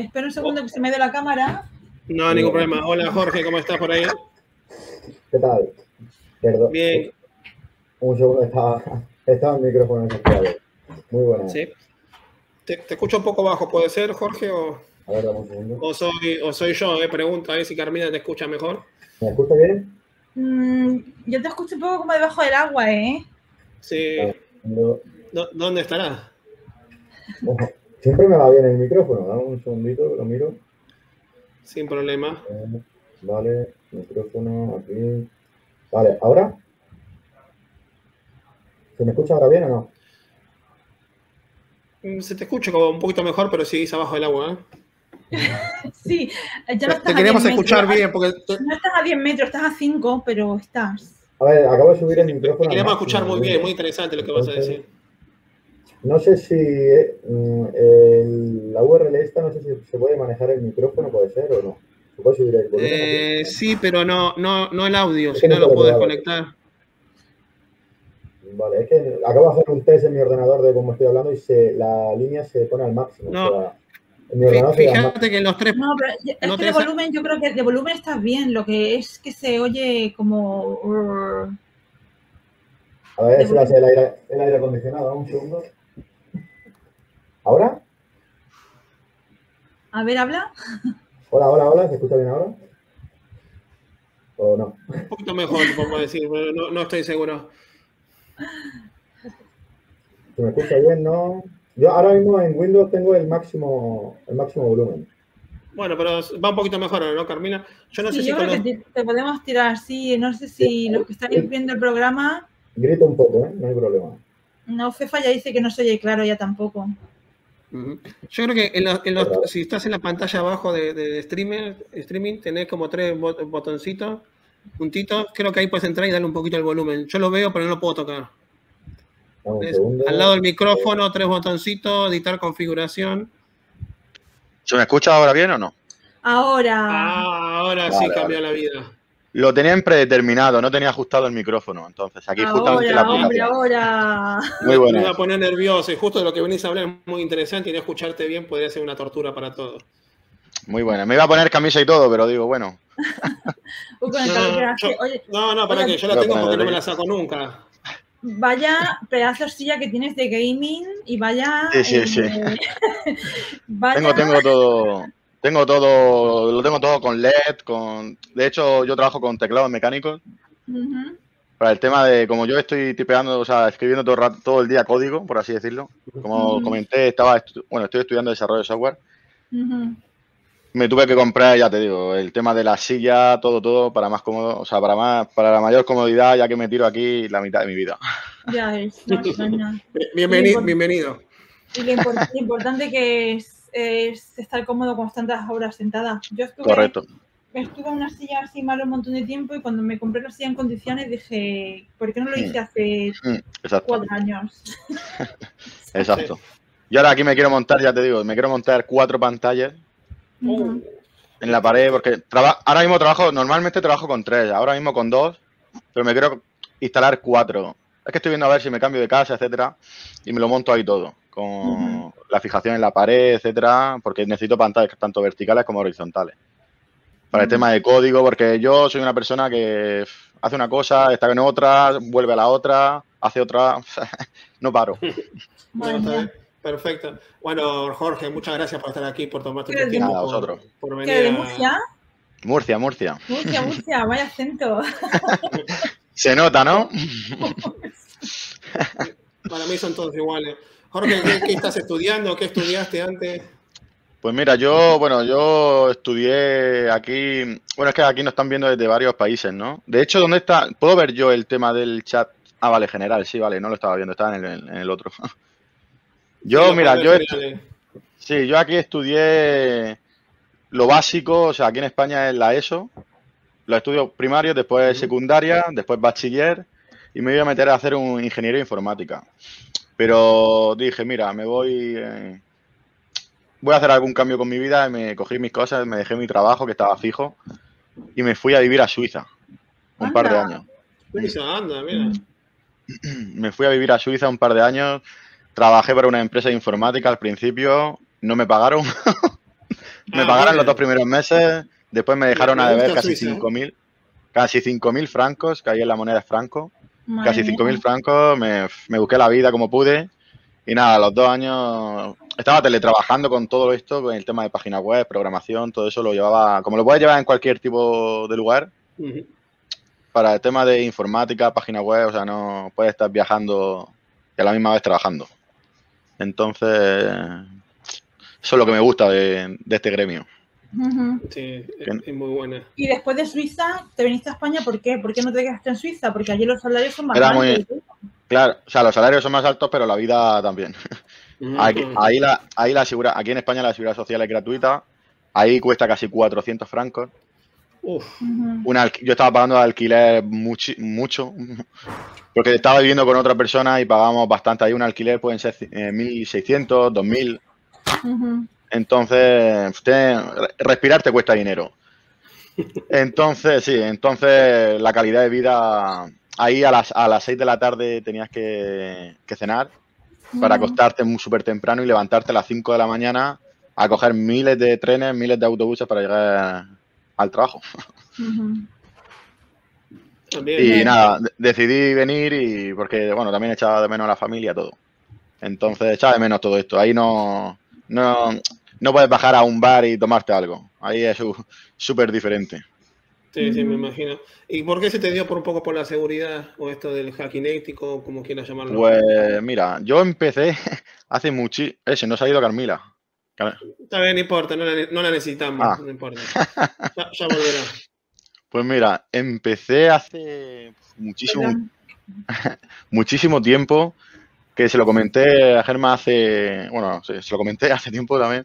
Espera un segundo que se me dé la cámara. No, ningún problema. Hola Jorge, ¿cómo estás por ahí? ¿Qué tal? Perdón. Bien. Un segundo, estaba, estaba el micrófono desactivado. Muy bueno. Sí. Te, te, escucho un poco bajo, ¿puede ser, Jorge? O, A ver, dame un segundo. o soy, o soy yo, eh? Pregunta a ver si Carmina te escucha mejor. ¿Me escucha bien? Mm, yo te escucho un poco como debajo del agua, ¿eh? Sí. No. ¿Dó- ¿Dónde estará? Siempre me va bien el micrófono. Dame un segundito, lo miro. Sin problema. Eh, Vale, micrófono aquí. Vale, ¿ahora? ¿Se me escucha ahora bien o no? Mm, Se te escucha como un poquito mejor, pero sigues abajo del agua. ¿eh? Sí, ya no Te, estás te a queremos 10 escuchar metros. bien, porque te, No estás a 10 metros, estás a 5, pero estás. A ver, acabo de subir el te micrófono. al queremos máximo, escuchar muy bien, muy interesante lo que vas a decir. No sé si eh, mm, el- la URL esta, no sé si se puede manejar el micrófono, puede ser o no. ¿Se puede subir el volumen? Eh, sí, pero no, no, no el audio, si no lo puedo puedes probar. conectar. Vale, es que acabo de hacer un test en mi ordenador de cómo estoy hablando y se, la línea se pone al máximo. No. o sea. Fíjate que en los tres No, pero es que de tenés a- volumen, yo creo que de volumen estás bien. Lo que es que se oye como. A ver de si el aire, el aire acondicionado. Un segundo. ¿Ahora? A ver, habla. Hola, hola, hola. ¿Se escucha bien ahora? ¿O no? un poquito mejor, podemos decir, pero no, no estoy seguro. ¿Se me escucha bien? No. Yo ahora mismo en Windows tengo el máximo, el máximo volumen. Bueno, pero va un poquito mejor, ¿no, Carmina? Yo no Sí, sé si yo creo los... que te, te podemos tirar, sí. No sé si los que estáis viendo el programa. Grito un poco, ¿eh? No hay problema. No, Fefa ya dice que no se oye claro ya tampoco. Yo creo que en los- en los- si estás en la pantalla abajo de, de- de streamer, streaming, tenés como tres bot- botoncitos, puntitos. Creo que ahí puedes entrar y darle un poquito el volumen. Yo lo veo, pero no lo puedo tocar. Al lado del micrófono, tres botoncitos, editar configuración. ¿Se me escucha ahora bien o no? Ahora. Ah, ahora sí Vale, cambió la vida. Lo tenía en predeterminado, no tenía ajustado el micrófono. Entonces, aquí justamente la ahora, hombre, aplicación. ahora. Muy Me buena. iba a poner nervioso y justo de lo que venís a hablar es muy interesante y no escucharte bien podría ser una tortura para todos. Muy buena. Me iba a poner camisa y todo, pero digo, bueno. Uy, con el No, que no, hace. yo- Oye, No, no, para que yo la Voy tengo porque no me la saco nunca. vaya pedazo de silla que tienes de gaming y vaya. Sí, sí, eh, sí. vaya. Tengo, tengo todo. Tengo todo, lo tengo todo con LED, con. De hecho, yo trabajo con teclados mecánicos para el tema de, como yo estoy tipeando, o sea, escribiendo todo el, rato- todo el día código, por así decirlo. Como comenté, estaba, estu- bueno, estoy estudiando desarrollo de software. Me tuve que comprar, ya te digo, el tema de la silla, todo, todo, para más cómodo, o sea, para más, para la mayor comodidad, ya que me tiro aquí la mitad de mi vida. Ya ves, no suena. Bienvenido. Sí, bienvenido. Y lo importante que es, es estar cómodo con tantas horas sentada. Yo estuve, Correcto. estuve en una silla así mal un montón de tiempo y cuando me compré la silla en condiciones dije, ¿por qué no lo hice hace Mm, Exacto, cuatro años? exacto. Y ahora aquí me quiero montar, ya te digo, me quiero montar cuatro pantallas Ujú. en la pared, porque traba- ahora mismo trabajo, normalmente trabajo con tres, ahora mismo con dos, pero me quiero instalar cuatro. Es que estoy viendo a ver si me cambio de casa, etcétera, y me lo monto ahí todo, con la fijación en la pared, etcétera, porque necesito pantallas tanto verticales como horizontales. Para el tema de código, porque yo soy una persona que hace una cosa, está en otra, vuelve a la otra, hace otra, no paro. No, Madre está mía. bien. Perfecto. Bueno, Jorge, muchas gracias por estar aquí, por tomarte ¿Qué tu tiempo. Nada, vosotros. Por, ¿Qué, venir de a- Murcia? Murcia, Murcia. Murcia, Murcia, vaya acento. Se nota, ¿no? Para mí son todos iguales. Jorge, ¿qué, qué estás estudiando? ¿Qué estudiaste antes? Pues mira, yo, bueno, yo estudié aquí, bueno, es que aquí nos están viendo desde varios países, ¿no? De hecho, ¿dónde está? ¿Puedo ver yo el tema del chat? Ah, vale, general, sí, vale, no lo estaba viendo, estaba en el, en el otro. Yo, mira, yo, sí, yo aquí estudié lo básico, o sea, aquí en España es la ESO, los estudios primarios, después secundaria, después bachiller, y me iba a meter a hacer un ingeniería informática. Pero dije, mira, me voy, eh, voy a hacer algún cambio con mi vida, y me cogí mis cosas, me dejé mi trabajo que estaba fijo y me fui a vivir a Suiza un par de años. Suiza, anda, mira. Me fui a vivir a Suiza un par de años, trabajé para una empresa de informática al principio no me pagaron. me Ah, pagaron los dos primeros meses, después me dejaron Me a deber casi Suiza, ¿eh? 5.000 casi 5.000 francos, que ahí en la moneda es franco. Madre Casi mía. 5.000 francos, me, me busqué la vida como pude. Y nada, a los dos años estaba teletrabajando con todo esto, con el tema de página web, programación, todo eso lo llevaba, como lo puedes llevar en cualquier tipo de lugar, para el tema de informática, página web, o sea, no puedes estar viajando y a la misma vez trabajando. Entonces, eso es lo que me gusta de, de este gremio. Sí, es, Bien. es muy buena. Y después de Suiza, te viniste a España, ¿por qué? ¿Por qué no te quedaste en Suiza? Porque allí los salarios son más Era muy- altos. Claro, o sea, los salarios son más altos, pero la vida también. Aquí, Ujú. ahí la, ahí la segura- aquí en España la seguridad social es gratuita, ahí cuesta casi 400 francos. Uf, yo estaba pagando de alquiler muchi- mucho, porque estaba viviendo con otra persona y pagamos bastante. Ahí un alquiler pueden ser eh, 1.600, 2.000. Entonces, usted, respirar te cuesta dinero. Entonces, sí, entonces la calidad de vida, ahí a las, a las 6 de la tarde tenías que, que cenar para acostarte muy súper temprano y levantarte a las 5 de la mañana a coger miles de trenes, miles de autobuses para llegar al trabajo. Y Bien. nada, de- decidí venir y porque, bueno, también echaba de menos a la familia, todo. Entonces echaba de menos todo esto. Ahí no, no, no puedes bajar a un bar y tomarte algo. Ahí es súper diferente. Sí, sí, me imagino. ¿Y por qué se te dio por un poco por la seguridad o esto del hacking ético, como quieras llamarlo? Pues mira, yo empecé hace mucho... Ese, no se ha ido Carmila. Car- Está bien, no importa, no la, no la necesitamos, Ah. no importa. Ya, ya volverá. Pues mira, empecé hace muchísimo, Perdón. muchísimo tiempo que se lo comenté a Germa hace, bueno, se, se lo comenté hace tiempo también,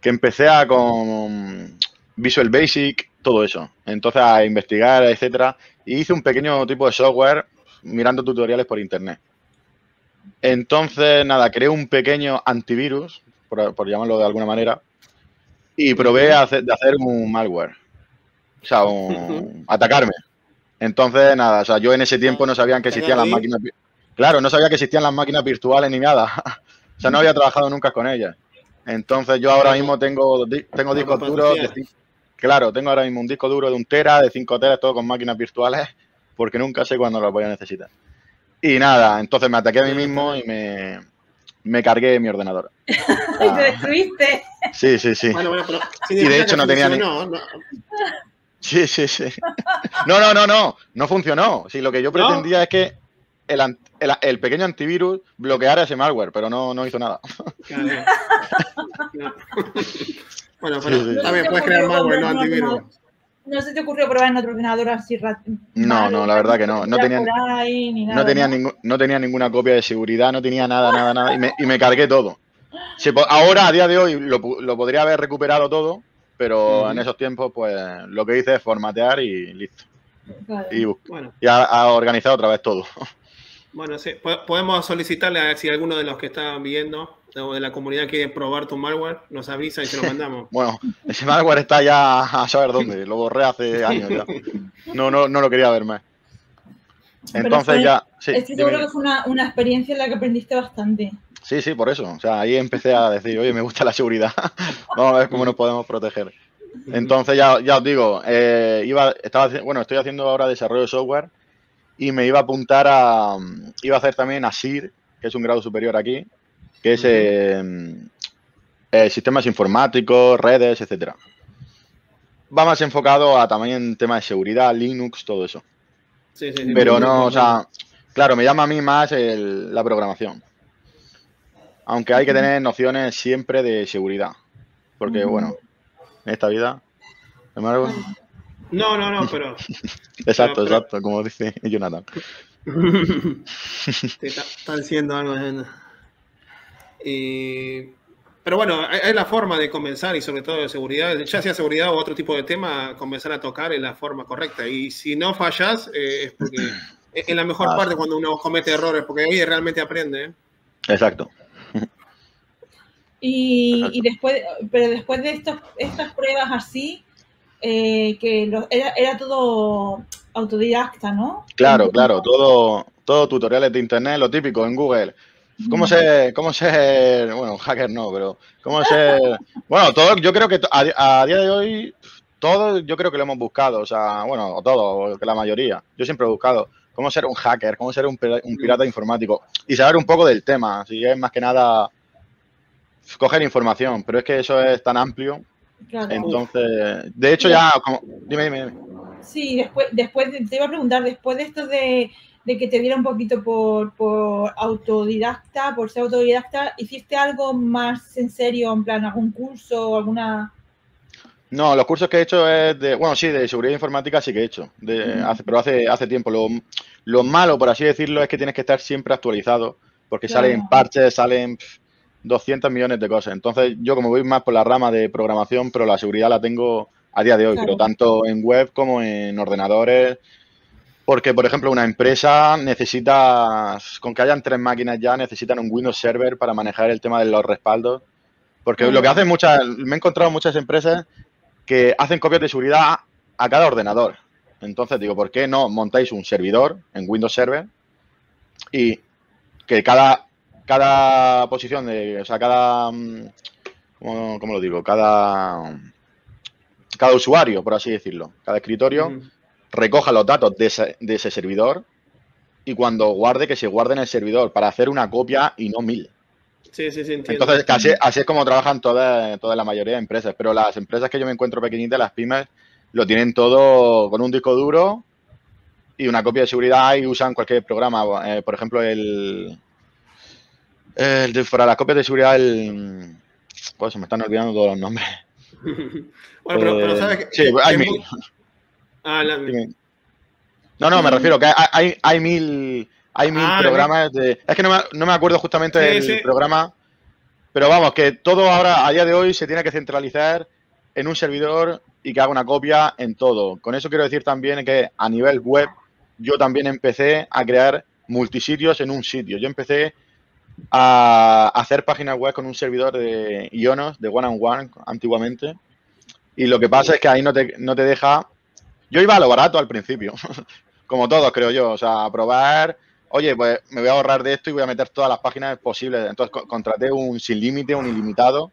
que empecé a con Visual Basic, todo eso. Entonces a investigar, etcétera, y hice un pequeño tipo de software mirando tutoriales por internet. Entonces, nada, creé un pequeño antivirus, por, por llamarlo de alguna manera, y probé a hacer- de hacer un malware. O sea, un- atacarme. Entonces, nada, o sea, yo en ese tiempo no sabían que existían las máquinas. Claro, no sabía que existían las máquinas virtuales ni nada. O sea, no había trabajado nunca con ellas. Entonces, yo ahora mismo tengo, tengo discos duros. de claro, tengo ahora mismo un disco duro de un tera, de 5 teras, todo con máquinas virtuales, porque nunca sé cuándo las voy a necesitar. Y nada, entonces me ataqué a mí mismo y me, me cargué mi ordenador. Y te destruiste. sí, sí, sí. Bueno, bueno, pero Y de hecho no tenía ni- no. Sí, sí, sí. No, no, no, no, no funcionó. Sí, lo que yo ¿No? pretendía es que el, an- el, el pequeño antivirus bloqueara ese malware, pero no, no hizo nada. Claro. No. Bueno, pero Sí, ¿No puedes se te crear ocurrió malware, no antivirus. ¿No se te ocurrió probar en otro ordenador así? ra- No, no, la verdad que no. No tenía, por ahí, ni nada, no, tenía ningún- no tenía ninguna copia de seguridad, no tenía nada, nada, nada, y me, y me cargué todo. Po- ahora, a día de hoy, lo, pu- lo podría haber recuperado todo, pero Ujú. en esos tiempos, pues lo que hice es formatear y listo. Y, Bueno, y a, a organizar otra vez todo. Bueno, sí. Po- Podemos solicitarle a si alguno de los que están viendo o de la comunidad quiere probar tu malware, nos avisa y se lo mandamos. Bueno, ese malware está ya a saber dónde. Lo borré hace años ya. No, no, no lo quería ver más. Entonces fue- ya. Sí, Estoy dime. seguro que fue una, una experiencia en la que aprendiste bastante. sí, sí, por eso. O sea, ahí empecé a decir, oye, me gusta la seguridad. Vamos a ver cómo nos podemos proteger. Entonces ya, ya os digo, eh, iba, estaba, bueno, estoy haciendo ahora desarrollo de software y me iba a apuntar a, iba a hacer también a SIR, que es un grado superior aquí, que es eh, eh, sistemas informáticos, redes, etcétera. Va más enfocado a también temas de seguridad, Linux, todo eso. Sí, sí, sí, Pero no, o sea, claro, me llama a mí más el- la programación. Aunque hay que tener nociones siempre de seguridad. Porque, bueno, en esta vida, embargo, No, no, no, pero. exacto, pero- exacto, como dice Jonathan. Está, está diciendo algo. ¿no? Y- pero bueno, hay la forma de comenzar y sobre todo de seguridad, ya sea seguridad o otro tipo de tema, comenzar a tocar en la forma correcta. Y si no fallas, eh, es porque es la mejor Ah, parte cuando uno comete errores, porque ahí realmente aprende. ¿eh? Exacto. Y, Exacto. y después, pero después de estos, estas pruebas así, eh, que lo- era, era todo autodidacta, ¿no? Claro, claro, todo, todo tutoriales de internet, lo típico en Google. ¿Cómo ser, cómo ser, bueno, un hacker no, pero cómo ser, bueno, todo, yo creo que a, a día de hoy, todo yo creo que lo hemos buscado, o sea, bueno, todo, la mayoría. Yo siempre he buscado cómo ser un hacker, cómo ser un, un pirata informático y saber un poco del tema, si es más que nada coger información, pero es que eso es tan amplio, Claro. entonces, de hecho ya, como, dime, dime, dime. Sí, después, después de- te iba a preguntar, después de esto de, de que te diera un poquito por, por autodidacta, por ser autodidacta, ¿hiciste algo más en serio, en plan algún curso o alguna... No, los cursos que he hecho es de, bueno, sí, de seguridad informática sí que he hecho, de, Ujú. hace, pero hace, hace tiempo. Lo, lo malo, por así decirlo, es que tienes que estar siempre actualizado, porque Claro. salen parches, salen 200 millones de cosas. Entonces, yo como voy más por la rama de programación, pero la seguridad la tengo a día de hoy, Claro. pero tanto en web como en ordenadores, porque, por ejemplo, una empresa necesita, con que hayan tres máquinas ya, necesitan un Windows Server para manejar el tema de los respaldos. Porque lo que hacen muchas, me he encontrado muchas empresas que hacen copias de seguridad a cada ordenador. Entonces digo, ¿por qué no montáis un servidor en Windows Server y que cada, cada posición de, o sea, cada, mm, ¿cómo, cómo lo digo? Cada, cada usuario, por así decirlo, cada escritorio Mm. recoja los datos de ese, de ese servidor y cuando guarde, que se guarde en el servidor para hacer una copia y no mil. Sí, sí, sí, entiendo. Entonces, así, así es como trabajan toda, toda la mayoría de empresas. Pero las empresas que yo me encuentro pequeñitas, las pymes, lo tienen todo con un disco duro y una copia de seguridad y usan cualquier programa. Eh, por ejemplo, el, el de- para las copias de seguridad, el. Pues se me están olvidando todos los nombres. bueno, pero, pero sabes que. sí, hay mil. Ah, la-. No, no, me refiero que hay, hay, hay mil, hay mil Ah, programas de... Es que no me, no me acuerdo justamente Sí, del sí. programa, pero vamos, que todo ahora, a día de hoy, se tiene que centralizar en un servidor y que haga una copia en todo. Con eso quiero decir también que a nivel web, yo también empecé a crear multisitios en un sitio. Yo empecé a hacer páginas web con un servidor de Ionos, de One and One, antiguamente. Y lo que pasa es que ahí no te, no te deja. Yo iba a lo barato al principio, como todos, creo yo. O sea, a probar, oye, pues me voy a ahorrar de esto y voy a meter todas las páginas posibles. Entonces co- contraté un sin límite, un ilimitado.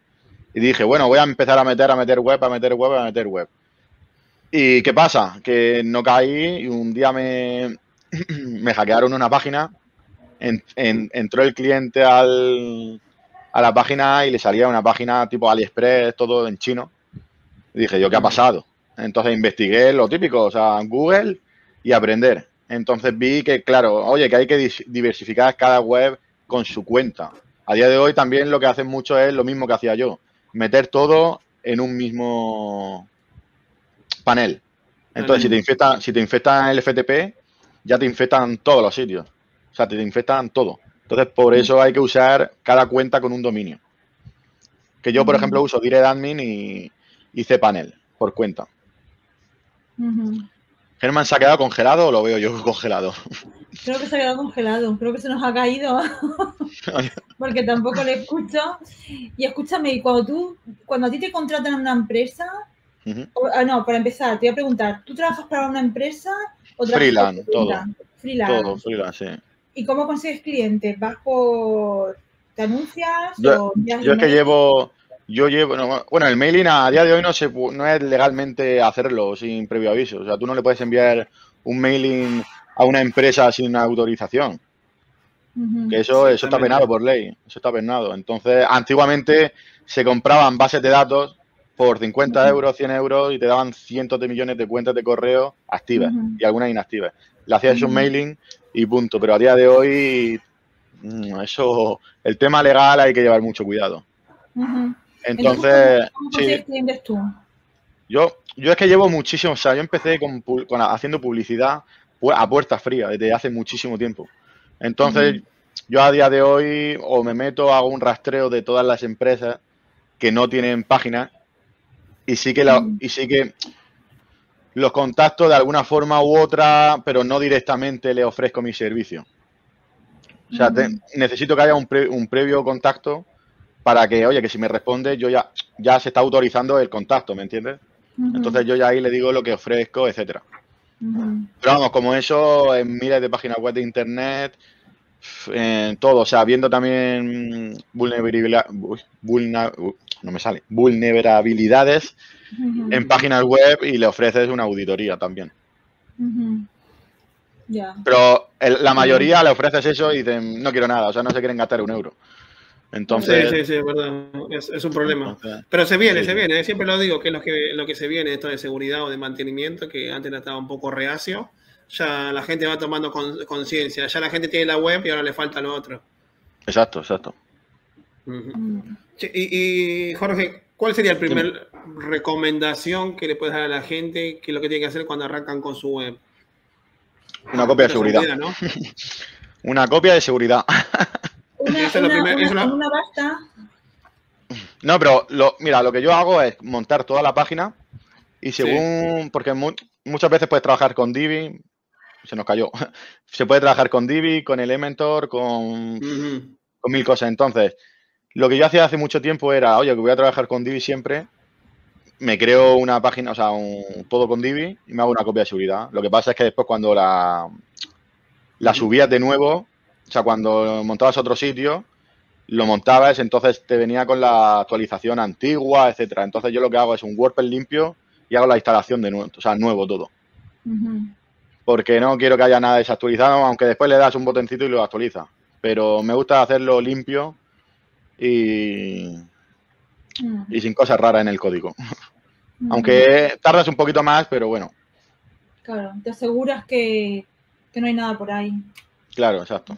Y dije, bueno, voy a empezar a meter, a meter web, a meter web, a meter web. ¿Y qué pasa? Que no caí y un día me, me hackearon una página. En- en- entró el cliente al, a la página y le salía una página tipo AliExpress, todo en chino. Y dije, ¿yo qué ha pasado? Entonces investigué lo típico, o sea, Google y aprender. Entonces vi que, claro, oye, que hay que diversificar cada web con su cuenta. A día de hoy también lo que hacen mucho es lo mismo que hacía yo, meter todo en un mismo panel. Entonces, si te infectan, si te infectan el FTP, ya te infectan todos los sitios. O sea, te infectan todo. Entonces, por eso hay que usar cada cuenta con un dominio. Que yo, por ejemplo, uso DirectAdmin y, y cPanel por cuenta. Ujú. ¿Germán se ha quedado congelado o lo veo yo congelado? Creo que se ha quedado congelado, creo que se nos ha caído porque tampoco le escucho. Y escúchame, cuando tú, cuando a ti te contratan en una empresa, o- ah, no, para empezar, te voy a preguntar, ¿tú trabajas para una empresa o trabajas Freelance, tu cuenta? Freelance. Todo, freelance, sí. ¿Y cómo consigues clientes? ¿Vas por, te anuncias Yo- o envías Yo es que llevo, yo llevo, no, bueno, el mailing a día de hoy no se no es legalmente hacerlo sin previo aviso. O sea, tú no le puedes enviar un mailing a una empresa sin autorización. Que eso, eso está penado por ley. Eso está penado. Entonces, antiguamente se compraban bases de datos por 50 Ujú. euros, 100 euros y te daban cientos de millones de cuentas de correo activas y algunas inactivas. Le hacías un mailing y punto. Pero a día de hoy, mm, eso, el tema legal hay que llevar mucho cuidado. Entonces, ¿cómo, sí, tú? yo, yo es que llevo muchísimo, o sea, yo empecé con, haciendo publicidad pu- a puertas frías desde hace muchísimo tiempo. Entonces, yo a día de hoy o me meto, hago un rastreo de todas las empresas que no tienen páginas y sí que la- y sí que los contacto de alguna forma u otra, pero no directamente le ofrezco mi servicio. O sea, te- necesito que haya un, pre- un previo contacto para que, oye, que si me responde, yo ya, ya se está autorizando el contacto, ¿me entiendes? Entonces yo ya ahí le digo lo que ofrezco, etcétera. Pero vamos, como eso, en miles de páginas web de internet, en todo, o sea, viendo también vulnerabilidad, uy, vulna- no me sale, vulnerabilidades en páginas web y le ofreces una auditoría también. Pero el- la mayoría le ofreces eso y dicen, no quiero nada, o sea, no se quieren gastar un euro. Entonces, sí, sí, sí, es verdad. Es, es un problema. entonces, Pero se viene, Sí. se viene. Siempre lo digo, que es lo que, lo que se viene, esto de seguridad o de mantenimiento, que antes estaba un poco reacio. Ya la gente va tomando con- conciencia. Ya la gente tiene la web y ahora le falta lo otro. exacto, exacto. Y, y, Jorge, ¿cuál sería el primer recomendación que le puedes dar a la gente que lo que tiene que hacer cuando arrancan con su web? Una copia de seguridad. ¿no? Una copia de seguridad. Una, Eso es lo una- primero- una- eso es lo- una basta. No, pero lo, mira, lo que yo hago es montar toda la página y según, porque mu- muchas veces puedes trabajar con Divi, se nos cayó, se puede trabajar con Divi, con Elementor, con, con mil cosas. Entonces, lo que yo hacía hace mucho tiempo era, oye, que voy a trabajar con Divi siempre, me creo una página, o sea, un- todo con Divi y me hago una copia de seguridad. Lo que pasa es que después cuando la, subías de nuevo, o sea, cuando montabas otro sitio, lo montabas, entonces te venía con la actualización antigua, etcétera. Entonces yo lo que hago es un WordPress limpio y hago la instalación de nuevo, o sea, nuevo todo. Porque no quiero que haya nada desactualizado, aunque después le das un botoncito y lo actualiza. Pero me gusta hacerlo limpio y, Mm. y sin cosas raras en el código. Mm. Aunque tardas un poquito más, pero bueno, Claro, te aseguras que, que no hay nada por ahí. claro, exacto.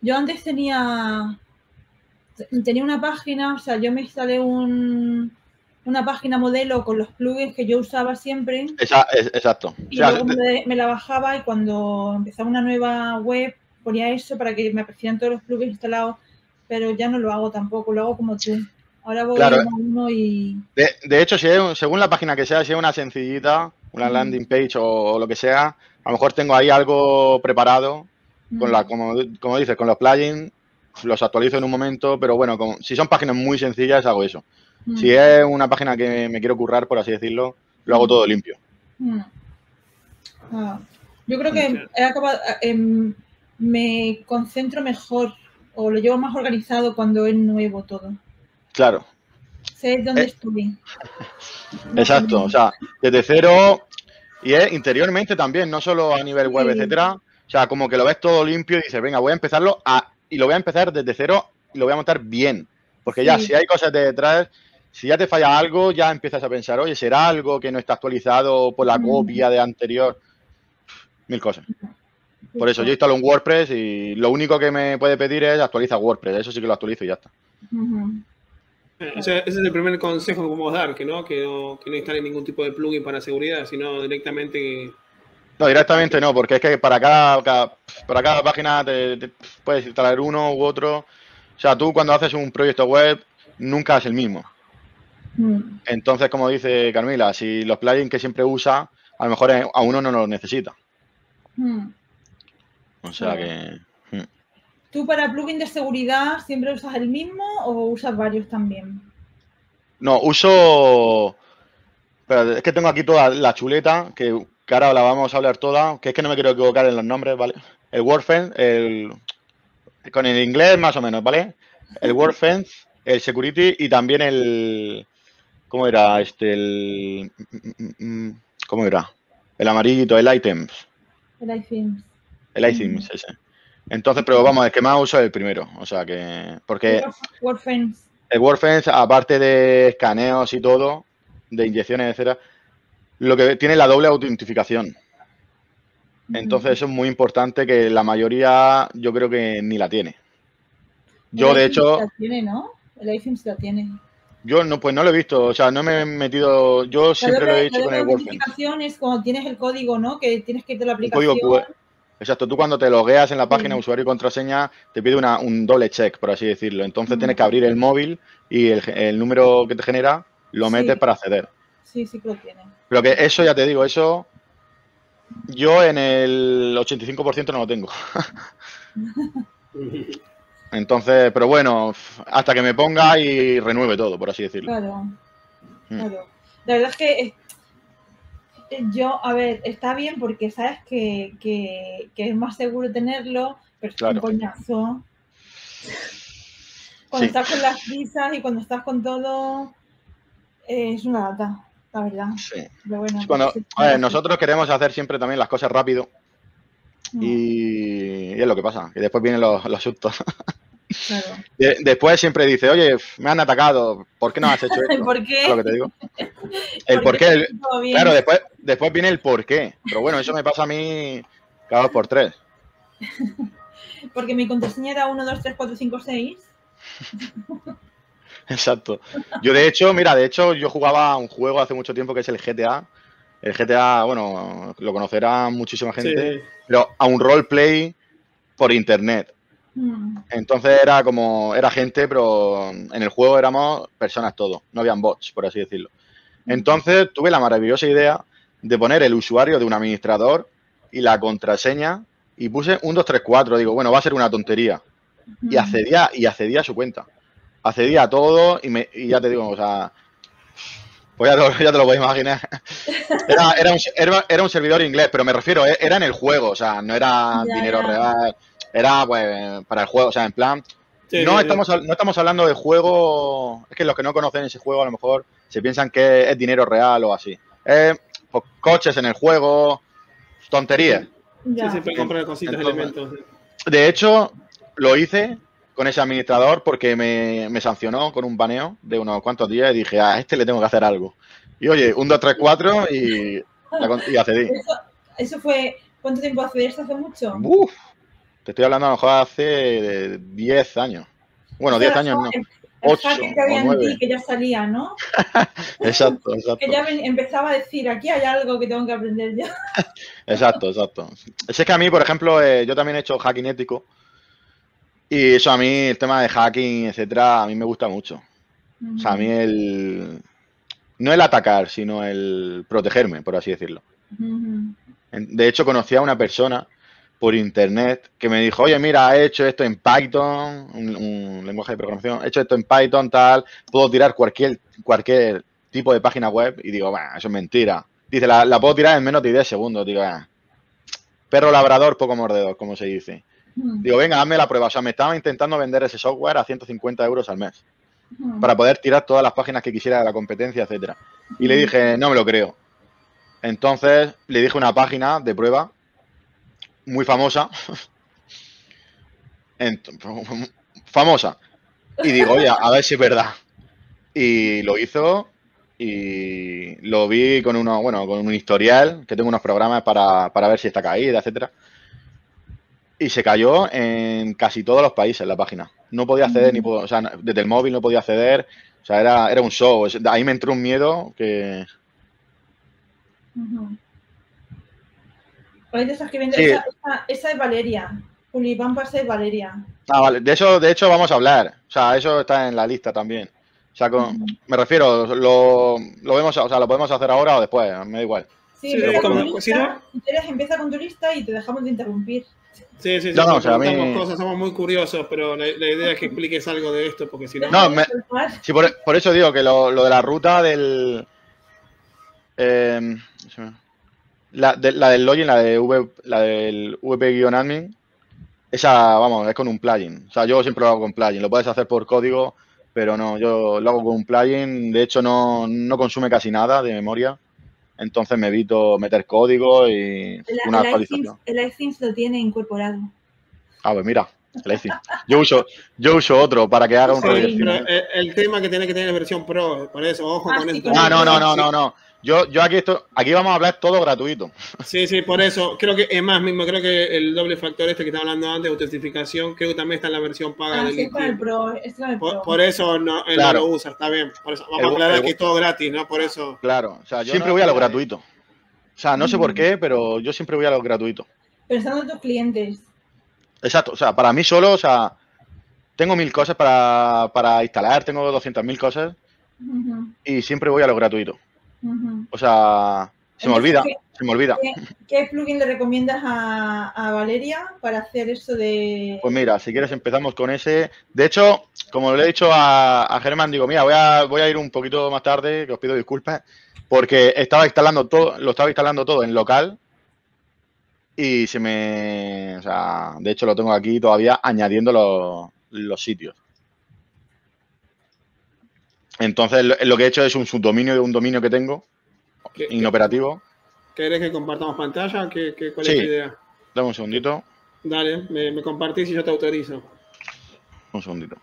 Yo antes tenía, tenía una página, o sea, yo me instalé un, una página modelo con los plugins que yo usaba siempre exacto. O y sea, luego me, me la bajaba y cuando empezaba una nueva web ponía eso para que me aparecieran todos los plugins instalados, pero ya no lo hago tampoco, lo hago como tú. Ahora voy Claro. a uno y... De, de hecho, si es- según la página que sea, si es una sencillita, una landing page o, o lo que sea, a lo mejor tengo ahí algo preparado, con la, como, como dices, con los plugins, los actualizo en un momento, pero bueno, como- si son páginas muy sencillas, hago eso. Mm, Si es una página que me quiero currar, por así decirlo, lo hago todo limpio. mm. Ah, yo creo que he acabado, em, me concentro mejor o lo llevo más organizado cuando es nuevo todo. Claro, Sé dónde Eh, estoy. exacto. O sea, desde cero y es interiormente también, no solo a nivel web, Sí. etcétera. O sea, como que lo ves todo limpio y dices, venga, voy a empezarlo a, y lo voy a empezar desde cero y lo voy a montar bien. Porque ya, Sí. si hay cosas de detrás, si ya te falla algo, ya empiezas a pensar, oye, ¿será algo que no está actualizado por la Mm. copia de anterior? Mil cosas. Por eso yo instalo un WordPress y lo único que me puede pedir es actualiza WordPress. Eso sí que lo actualizo y ya está. O sea, ese es el primer consejo que podemos dar, que no, que no, que no instalen ningún tipo de plugin para seguridad, sino directamente No, directamente no, porque es que para cada, cada- para cada página te, te puedes instalar uno u otro. O sea, tú cuando haces un proyecto web nunca es el mismo. Mm. Entonces, como dice Carmila, si los plugins que siempre usa, a lo mejor a uno no los necesita. Mm. O sea que... mm. ¿Tú para plugin de seguridad siempre usas el mismo o usas varios también? No, uso... Pero es que tengo aquí toda la chuleta, que, que ahora la vamos a hablar toda, que es que no me quiero equivocar en los nombres, ¿vale? El WordFence, el... Con el inglés más o menos, ¿vale? El WordFence, el Security y también el... ¿Cómo era? Este, el... ¿Cómo era? El amarillito, el Items. El iThemes. El iThemes, ese. Entonces, pero vamos, el que más uso es el primero. O sea que... Porque WordFence. el WordFence, aparte de escaneos y todo, de inyecciones, etcétera, lo que tiene la doble autentificación. Entonces eso es muy importante que la mayoría yo creo que ni la tiene. Yo El de hecho, La tiene, ¿no? El iThemes la tiene. Yo no pues no lo he visto, o sea, no me he metido, yo siempre lo he hecho con el autentificación es cuando tienes el código, ¿no? Que tienes que ir de la aplicación. código. Exacto, tú cuando te logueas en la página Sí. usuario y contraseña te pide una- un doble check, por así decirlo. Entonces Mm. tienes que abrir el móvil y el, el número que te genera lo Sí. metes para acceder. Sí, sí que lo tiene. Pero que eso ya te digo, eso yo en el 85% no lo tengo. Entonces, pero bueno, hasta que me ponga y renueve todo, por así decirlo. Claro. Mm. Claro. La verdad es que eh, yo, a ver, está bien porque sabes que, que- que es más seguro tenerlo, Pero es un coñazo. Cuando Sí. estás con las prisas y cuando estás con todo, eh, es una lata, la verdad. Sí. Pero bueno, Sí, Cuando, sí, a ver, nosotros queremos hacer siempre también las cosas rápido Mm, y, y es lo que pasa, que después vienen los, los sustos. claro. De- después siempre dice, oye, me han atacado, ¿por qué no has hecho esto? ¿Por Es qué? lo que te digo. El por qué, el- claro, después, después viene el por qué. Pero bueno, eso me pasa a mí cada dos por tres. Porque mi contraseña era 1, 2, 3, 4, 5, 6. Exacto. Yo de hecho, mira, de hecho yo jugaba un juego hace mucho tiempo que es el GTA. El GTA, bueno, lo conocerá muchísima gente, Sí. pero a un roleplay por internet. Mm, Entonces era como, era gente, pero en el juego éramos personas todos, no habían bots, por así decirlo. Entonces tuve la maravillosa idea de poner el usuario de un administrador y la contraseña y puse un 2, 3, 4. Digo, bueno, va a ser una tontería. Y mm. accedía, y accedía a su cuenta. Accedía a todo y, me, y ya te digo, o sea, pues ya, te- ya te lo puedes imaginar. Era, era, un, era, era un servidor inglés, pero me refiero, e- era en el juego, o sea, no era Ya, dinero ya. real, era pues para el juego, o sea, en plan, Sí, no, estamos, no estamos hablando de juego. Es que los que no conocen ese juego a lo mejor se piensan que es dinero real o así. Es pues, coches en el juego, tonterías. Sí, Ya. sí, pueden comprar cositas, Entonces- elementos. De hecho, lo hice con ese administrador porque me, me sancionó con un baneo de unos cuantos días y dije, a este le tengo que hacer algo. Y oye, un 2, 3, 4 y, y accedí. Eso, eso fue. ¿Cuánto tiempo hace esto? ¿Hace mucho? Uf, te estoy hablando a lo mejor hace 10 años. Bueno, 10 años no. El, el Ocho hacker que había o en nueve. ti, que ya salía, ¿no? Exacto, exacto. Que ya empezaba a decir, aquí hay algo que tengo que aprender yo. Exacto, exacto. Es que a mí, por ejemplo, eh, yo también he hecho hacking ético. Y eso a mí, el tema de hacking, etcétera, a mí me gusta mucho. O sea, a mí el. No el atacar, sino el protegerme, por así decirlo. De hecho, conocí a una persona por internet que me dijo, oye, mira, he hecho esto en Python, un, un lenguaje de programación, he hecho esto en Python, tal, puedo tirar cualquier, cualquier tipo de página web y digo, bueno, eso es mentira. Dice, la, la puedo tirar en menos de 10 segundos. Digo, "Ah, perro labrador, poco mordedor, como se dice. Digo, venga, hazme la prueba. O sea, me estaba intentando vender ese software a 150 euros al mes para poder tirar todas las páginas que quisiera de la competencia, etcétera. Y le dije, no me lo creo. Entonces le dije una página de prueba muy famosa. Famosa. Y digo, oye, a ver si es verdad. Y lo hizo y lo vi con uno, bueno, con un historial, que tengo unos programas para, para ver si está caída, etcétera. Y se cayó en casi todos los países la página. No podía acceder, ni puedo- o sea, desde el móvil no podía acceder. O sea, era, era un show. Ahí me entró un miedo que. Ujú. Ahí te estás escribiendo. Sí. Esa, esa, esa es Valeria. Pulipampas es Valeria. Ah, vale. De eso, de hecho, vamos a hablar. O sea, eso está en la lista también. O sea, con- me refiero, lo, lo vemos, o sea, lo podemos hacer ahora o después, me da igual. Sí, Sí, empieza, como- con tu si lista, no- si quieres, empieza con tu lista y te dejamos de interrumpir. Sí, sí, sí. No, no, o sea, a mí- cosas, somos muy curiosos, pero la, la idea es que expliques algo de esto, porque si no. No, me-. Sí, por, por eso digo que lo, lo de la ruta del. me- la, de- la del login, la, de v, la del VP-admin, esa, vamos, es con un plugin. O sea, yo siempre lo hago con plugin. Lo puedes hacer por código, pero no, yo lo hago con un plugin. De hecho, no, no consume casi nada de memoria. Entonces me evito meter código y El, una el actualización. el iThings lo tiene incorporado. Ah, pues mira, el. Yo uso, yo uso otro para que haga un Sí, pero el, el tema que tiene que tener es versión pro, por eso, ojo Ah, con sí, esto. no, no, no, Sí. no, no. Yo, yo aquí esto, aquí vamos a hablar todo gratuito. Sí, sí, por eso. Creo que, es más, mismo creo que el doble factor este que estaba hablando antes, autentificación, creo que también está en la versión paga Ah, del sí, el. Pro. El Por, Pro. por eso no, él Claro. no lo usa, está bien. Por eso, vamos El- a aclarar el- que es todo gratis, ¿no? Por eso. Claro, o sea, Yo siempre no- voy a lo gratuito. O sea, no sé por Mm. qué, pero yo siempre voy a lo gratuito. Pensando en tus clientes. Exacto, o sea, para mí solo, o sea, tengo mil cosas para, para instalar, tengo 200.000 cosas y siempre voy a lo gratuito. O sea, se me Entonces, olvida, ¿qué- se me olvida. ¿Qué, qué plugin le recomiendas a, a Valeria para hacer eso de. Pues mira, si quieres empezamos con ese. De hecho, como le he dicho a, a Germán, digo, mira, voy a, voy a ir un poquito más tarde, que os pido disculpas, porque estaba instalando todo, lo estaba instalando todo en local y se me. O sea, de hecho lo tengo aquí todavía añadiendo los, los sitios. Entonces lo, que he hecho es un subdominio de un dominio que tengo, ¿Qué- inoperativo. ¿Querés que compartamos pantalla? ¿Qué, qué, ¿Cuál Sí. es la idea? Dame un segundito. Dale, me, me compartís y yo te autorizo. Un segundito.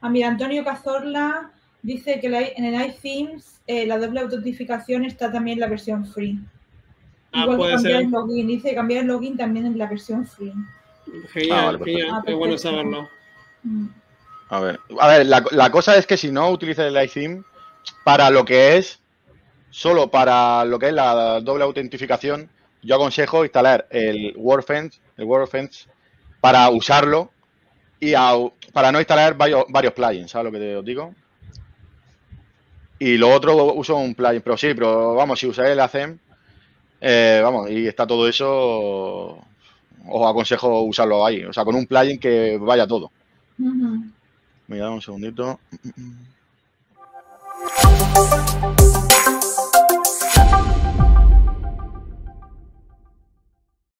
Ah, mira, Antonio Cazorla dice que la- en el iThemes eh, la doble autentificación está también en la versión free. Ah, Igual que puede cambiar ser. el login. Dice que cambiar el login también en la versión free. Genial, Ah, vale, perfecto. genial. Ah, es bueno saberlo. Mm. A ver, a ver la, cosa es que si no utilices el iTheme para lo que es, solo para lo que es la doble autentificación, yo aconsejo instalar el WordFence, el WordFence para usarlo y au- para no instalar varios, varios plugins, ¿sabes lo que te os digo? Y lo otro uso un plugin, pero sí, pero vamos, si usáis el ACEM, eh, vamos, y está todo eso, os aconsejo usarlo ahí, o sea, con un plugin que vaya todo. Ujú. Me Mira, un segundito.